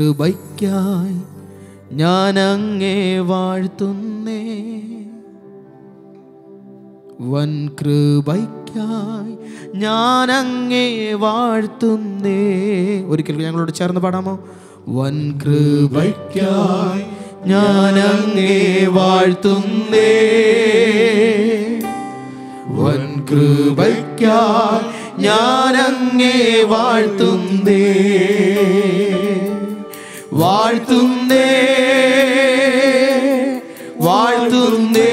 കൃപയ്ക്കായി ഞാൻ അങ്ങേ വാഴ്ത്തുന്നേ. വൻ കൃപയ്ക്കായി ഞാൻ അങ്ങേ വാഴ്ത്തുന്നേ. ഒരിക്കൽ ഞങ്ങളോട് ചേർന്ന് പാടാമോ? വൻ കൃപയ്ക്കായി ഞാൻ അങ്ങേ വാഴ്ത്തുന്നേ. വൻ കൃപയ്ക്കായി ഞാൻ അങ്ങേ വാഴ്ത്തുന്നേ. വാഴ്ത്തുന്നേ വാഴ്ത്തുന്നേ.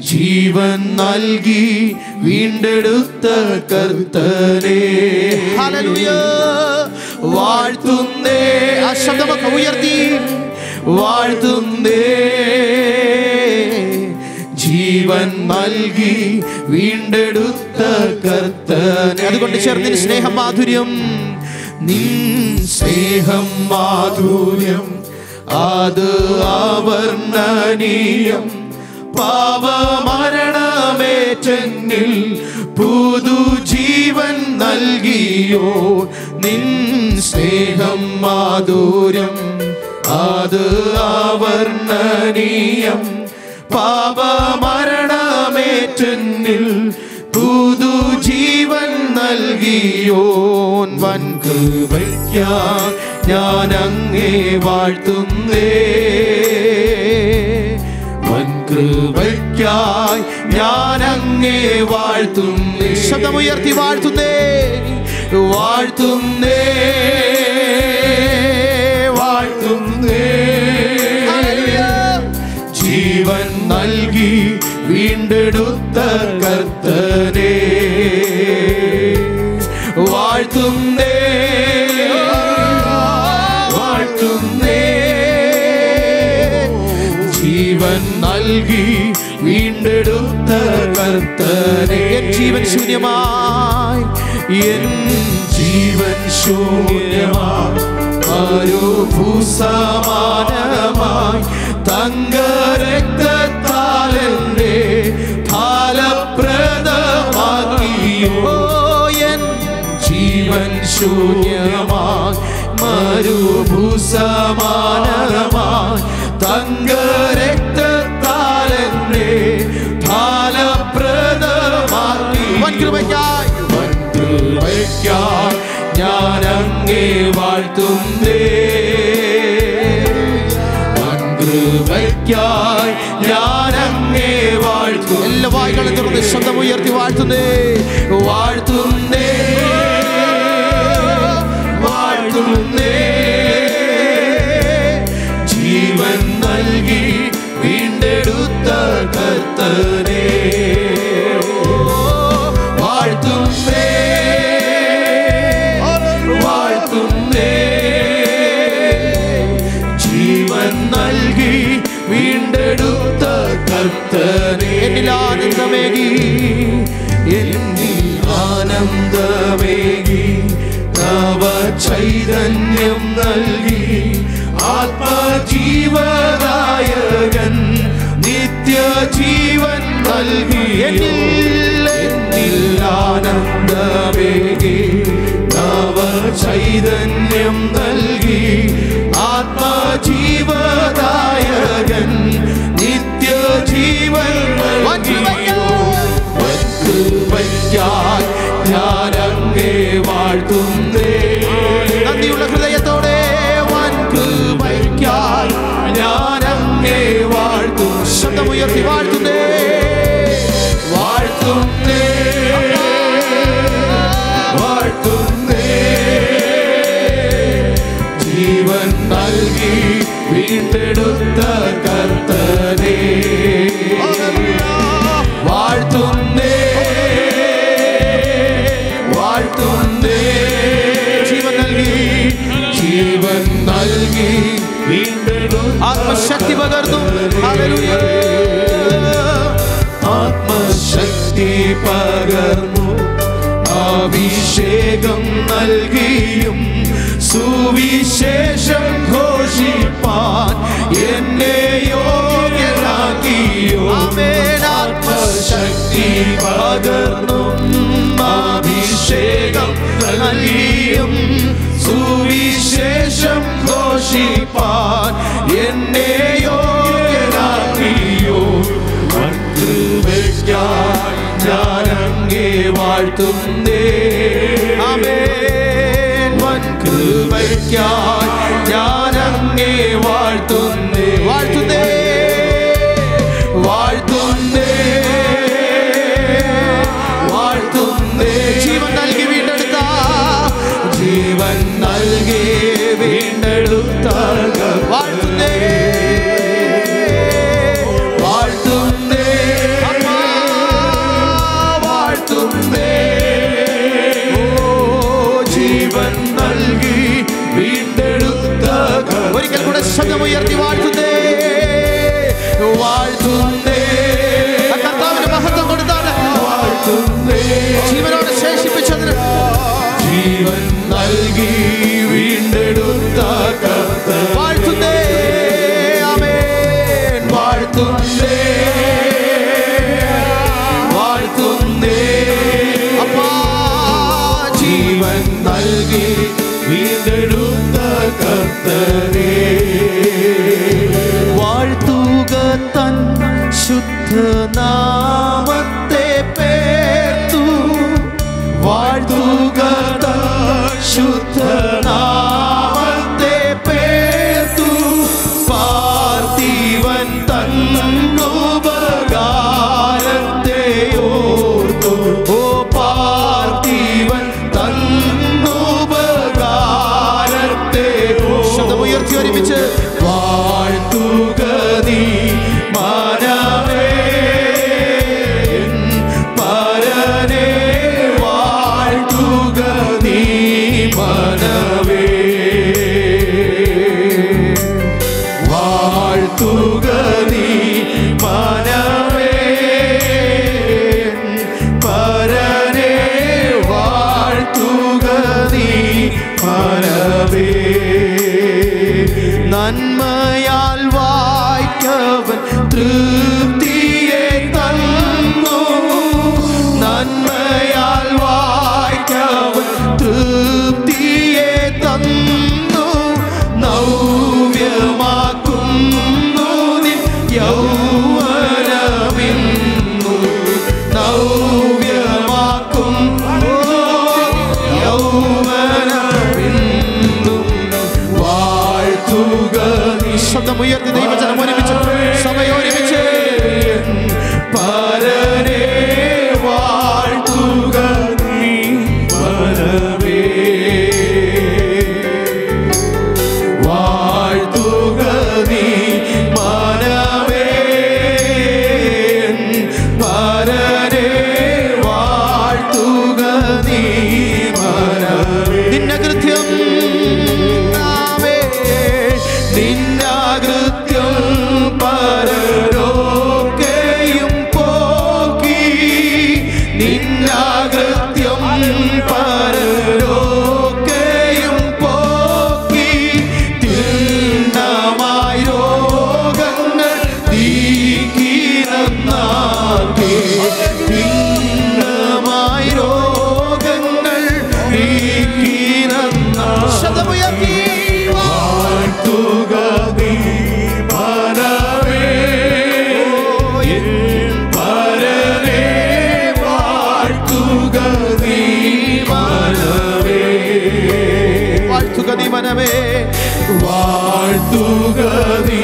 ജീവൻ നൽകി വീണ്ടെടുത്ത കർത്തനെ. വാഴ്ത്തുന്നേ. ആ ശബ്ദമൊക്കെ ഉയർത്തി. വാഴ്ത്തുന്നേ. ജീവൻ നൽകി വീണ്ടെടുത്ത കർത്തനെ. അതുകൊണ്ട് ചേർന്നിന് സ്നേഹം മാധുര്യം. നിൻ സ്നേഹം മാധുര്യം അത് ആവർണനീയം പാപമരണമേറ്റെന്നിൽ പുതുജീവൻ നൽകിയോ? നിൻ സ്നേഹം മാധുര്യം അത് ആവർണനീയം പാപമരണമേറ്റെന്നിൽ ഞാൻ അങ്ങേ വാഴ്ത്തുന്നേ. വൻകൃപയ്ക്കായി ഞാൻ അങ്ങേ വാഴ്ത്തുന്നേ. ശബ്ദമുയർത്തി വാഴ്ത്തുന്നേ. വാഴ്ത്തുന്നേ വാഴ്ത്തുന്നേ. ജീവൻ നൽകി വീണ്ടെടുത്ത കർത്തനെ. വാഴ്ത്തുന്നേ. ജീവൻ നൽകി വീണ്ടെടുത്ത കർത്തനെ. ജീവൻ ശൂന്യമായി. എൻ ജീവൻ ശൂന്യമായി. തങ്ക തങ്കരക്തത്താലെന്നെ ഫലപ്രദമാക്കിയോ. എൻ ജീവൻ ശൂന്യമായി. മരുഭൂസമാനമായി വാഴ്ത്തുന്നേ. ഞാനങ്ങേ ഞാൻ വാഴ്ത്തും എല്ലാ വായികളും തുറന്ന് ശബ്ദം ഉയർത്തി വാഴ്ത്തുന്നേ. ജീവൻ നൽകി വീണ്ടെടുത്ത കർത്തനെ. എന്നിൽ ആനന്ദമേകി എന്നിൽ ആനന്ദമേകി നവ ചൈതന്യം നൽകി. ആത്മജീവനായകൻ നിത്യജീവൻ നൽകി. എന്നിൽ ആനന്ദമേകി നവ ചൈതന്യം നൽകി. ഞാൻ അങ്ങേ വാഴ്ത്തുന്നേ. നന്ദിയുള്ള ഹൃദയത്തോടെ വൻ കൃപയ്ക്കായി ഞാൻ അങ്ങേ വാഴ്ത്തും. ശബ്ദമുയർത്തി വാഴ്ത്തുന്നേ. വാഴ്ത്തുന്നേ. വാഴ്ത്തുന്നേ. ജീവൻ നൽകി വീട്ടെടുത്ത കർത്തനെ ആത്മശക്തി പകർന്നു. ആത്മശക്തി പകർന്നു. അഭിഷേകം നൽകിയും സുവിശേഷം ഘോഷിപ്പാൻ എന്നെ യോഗ്യനാക്കിയോ ആത്മശക്തി പകർന്നു അഭിഷേകം നൽകിയും തുന്നേ അമേ വൻ കൃപയ്ക്കായി വീണ്ടെടുത്ത കർത്തനെ. വാഴ്ത്തുക തൻ ശുദ്ധനാമത്തെ പേർത്തു. വാഴ്ത്തുക തൻ ശുദ്ധനാമ one more. ദൈവാധിപനമേ വാഴ്ത്തുക നീ